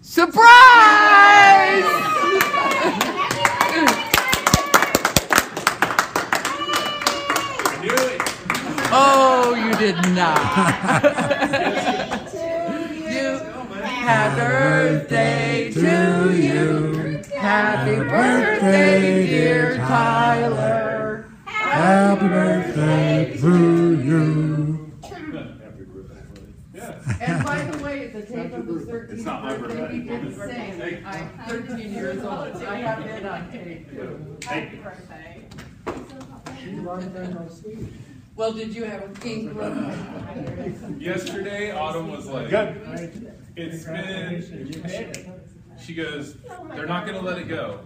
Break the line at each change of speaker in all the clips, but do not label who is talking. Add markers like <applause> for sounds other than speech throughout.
Surprise! Oh, you did not. <laughs> you happy birthday to you. Happy birthday, dear Tyler.
Happy birthday to you.
And by the way, at the tape of his 13th birthday, he did say, I'm 13 years old. Oh, I have it on tape too.
Happy birthday.
Well, did you have an inkling? <laughs>
Yesterday, Autumn was like,
Good.
it's been, she goes, they're not gonna let it go.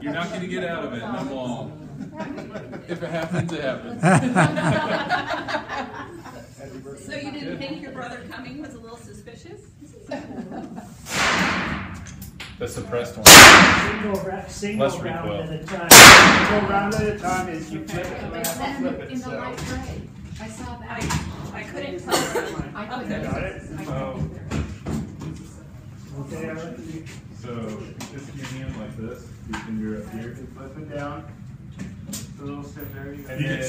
You're not gonna get out of it. And I'm all, if it happens, it happens. <laughs>
So you think your brother coming was a little suspicious? <laughs>
The suppressed one.
Single, ra- single
Less
round
recoil.
at a time. Single round at a time is you flip it around, flip it,
In the
so.
light gray. I saw that.
I couldn't tell. <laughs> from
I couldn't.
there.
Got it?
Oh,
Okay, Eric, you
so just your hand like this, your finger up here.
flip it down. A little step there. you go.
And then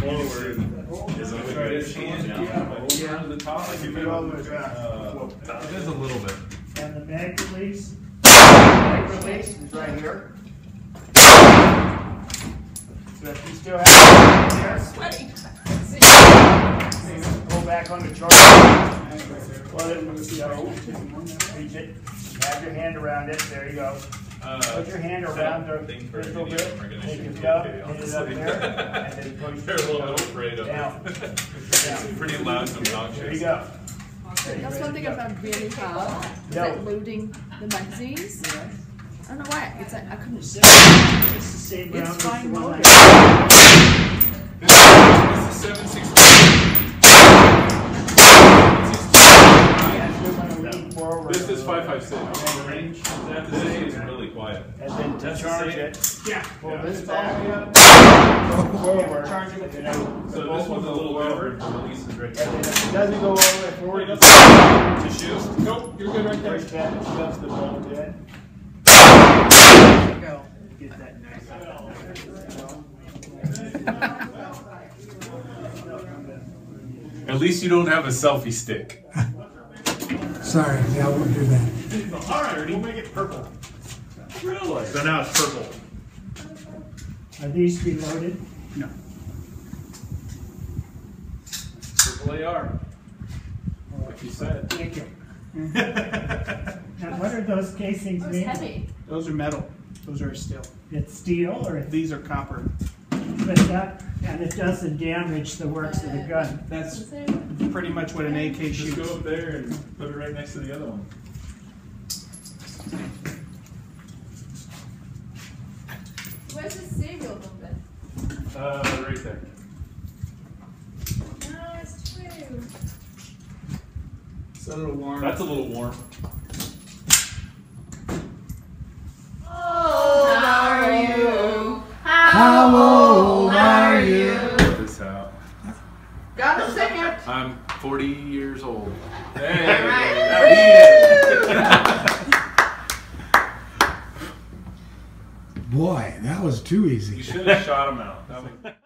forward is over his hand, over to the top.
Like if you all the way back.
Uh, It is a little bit.
And the mag release. Mag release is right here. So if you still have it there,
Sweaty.
pull back on the chart. Let it go. Reach it. Have your hand around it. There you go.
Uh,
Put your hand around the
Thing for a
pistol grip.
we're gonna
Take
shoot
it
you,
up,
okay,
hit it up there, <laughs> and then push
They're a little bit afraid of
down. <laughs>
it.
Down.
Pretty loud and
There you go.
That's one thing I found really hard, is
No.
like loading the magazines. I don't know why, it's like, I couldn't.
It's the same round.
It's
the
fine
one
motor.
I-
This is seven
Yeah, so when I lean forward.
This is five five six. Range. That This is really quiet.
And then to charge it,
Yeah.
pull this back, forward. and then I-
So this one's a little better. The release is right
And then
there.
if it doesn't go all the way forward, just
To shoot? Nope, you're good right there.
push that, and shoves the bolt in.
There you go.
Get that nice.
At least you don't have a selfie stick. <laughs>
Sorry, yeah, I won't do that.
All right, we'll make it purple.
Really?
So now it's purple. Are these reloaded? No.
Triple AR. Like you said.
Thank you. <laughs> Now, what are those casings
It was
made?
heavy.
Those are metal. Those are steel.
It's steel or,
These are copper.
but that, and it doesn't damage the works of the gun.
That's
Was there-
pretty much what an AK shoots.
Just go up there and put it right next to the other one.
Where's the serial number?
Uh, right there.
No, it's true.
It's a little warm.
That's a little warm.
Boy, that was too easy.
You should have shot him out.